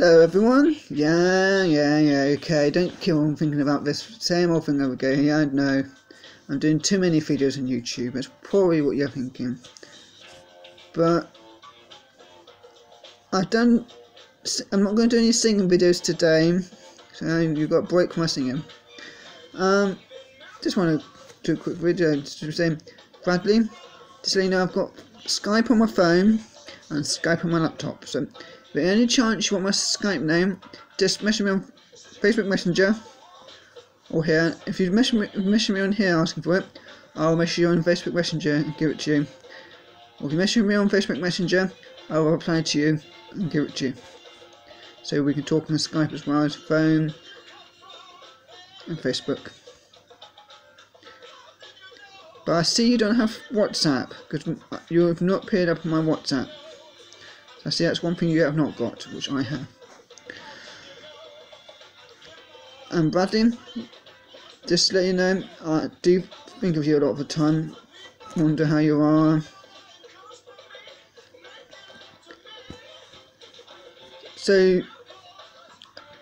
Hello everyone. Yeah, yeah, yeah, okay. Don't keep on thinking about this same old thing over again. Yeah, I know. I'm doing too many videos on YouTube. That's probably what you're thinking. But I don't I'm not going to do any singing videos today. So you've got a break from my singing. Um, just want to do a quick video to say, Bradley, just so you know, I've got Skype on my phone and Skype on my laptop. So the only chance you want my Skype name, just message me on Facebook Messenger or here. If you message me, message me on here asking for it, I'll message you on Facebook Messenger and give it to you. Or if you message me on Facebook Messenger, I'll reply to you and give it to you. So we can talk on Skype as well as phone and Facebook. But I see you don't have WhatsApp because uh, you have not appeared up on my WhatsApp. I see that's one thing you have not got, which I have. And Bradley, just to let you know, I do think of you a lot of the time. Wonder how you are. So,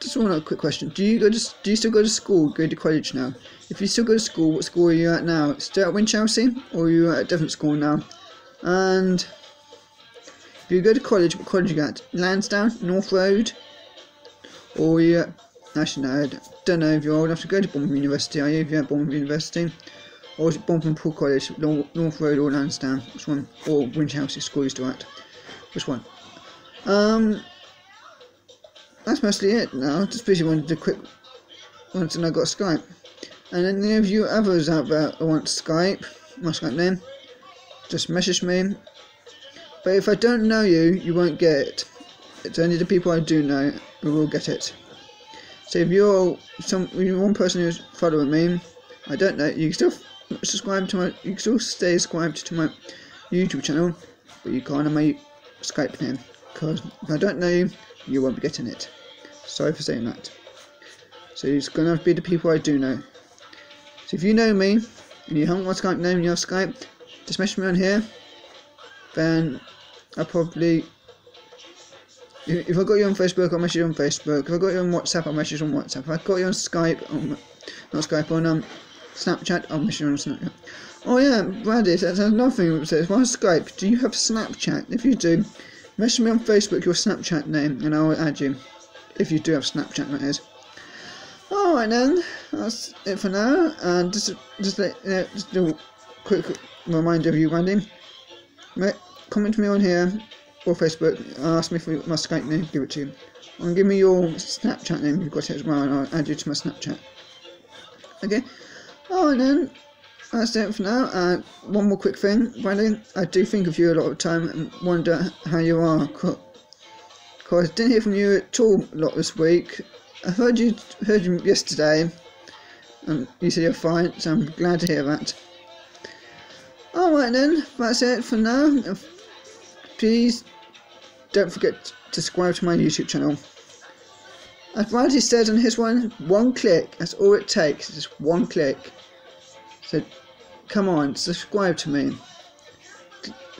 just want a quick question: Do you go to do you still go to school? Go to college now? If you still go to school, what school are you at now? Still at Winchelsea, or are you at a different school now? And if you go to college, what college you at? Lansdowne, North Road, or you actually no, I don't know if you're old enough to go to Bournemouth University, are you? If you're at Bournemouth University, or is it Bournemouth Poole College, North Road or Lansdowne? Which one? Or Winchelsea School you still at? Which one? Um, that's mostly it now. Just busy wanted to quick, once and I got Skype. And any of you others out there who want Skype, my Skype name, just message me but if I don't know you, you won't get it. It's only the people I do know who will get it. So if you're some you're one person who's following me, I don't know, you can still subscribe to my you can still stay subscribed to my YouTube channel, but you can't have my Skype name. Because if I don't know you, you won't be getting it. Sorry for saying that. So it's gonna have to be the people I do know. So if you know me and you haven't got Skype name in your Skype, just message me on here. Then I probably if I got you on Facebook, I'll message you on Facebook. If I got you on WhatsApp, I'll message you on WhatsApp. If I got you on Skype, on, not Skype, on um, Snapchat, I'll message you on Snapchat. Oh yeah, Brady, that's another thing it says. Why Skype? Do you have Snapchat? If you do, message me on Facebook your Snapchat name, and I'll add you. If you do have Snapchat, that is. Alright then, that's it for now. And just, just, let, you know, just a quick reminder of you, Randy comment to me on here or Facebook, ask me for my Skype name, give it to you. And give me your Snapchat name, you've got it as well, and I'll add you to my Snapchat. Okay, alright then, that's it for now. Uh, one more quick thing, Brandon, I do think of you a lot of time and wonder how you are. Because I didn't hear from you at all a lot this week. I heard you heard you yesterday, and you said you're fine, so I'm glad to hear that. Alright then, that's it for now please don't forget to subscribe to my YouTube channel. As Bradley said on his one, one click, that's all it takes, just one click. So come on, subscribe to me.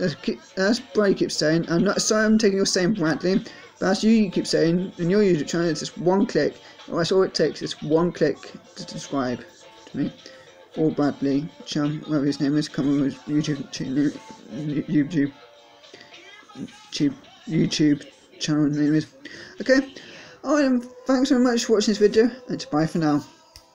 As Bradley keeps saying, I'm not sorry I'm taking your same Bradley, but as you keep saying in your YouTube channel, it's just one click. That's all it takes, it's one click to subscribe to me. Or Bradley, Chum, whatever his name is, come on YouTube channel, YouTube. YouTube, YouTube channel name is. Okay, alright, thanks very much for watching this video, and bye for now.